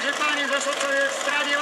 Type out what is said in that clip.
razie pani, że to jest stranie wasza.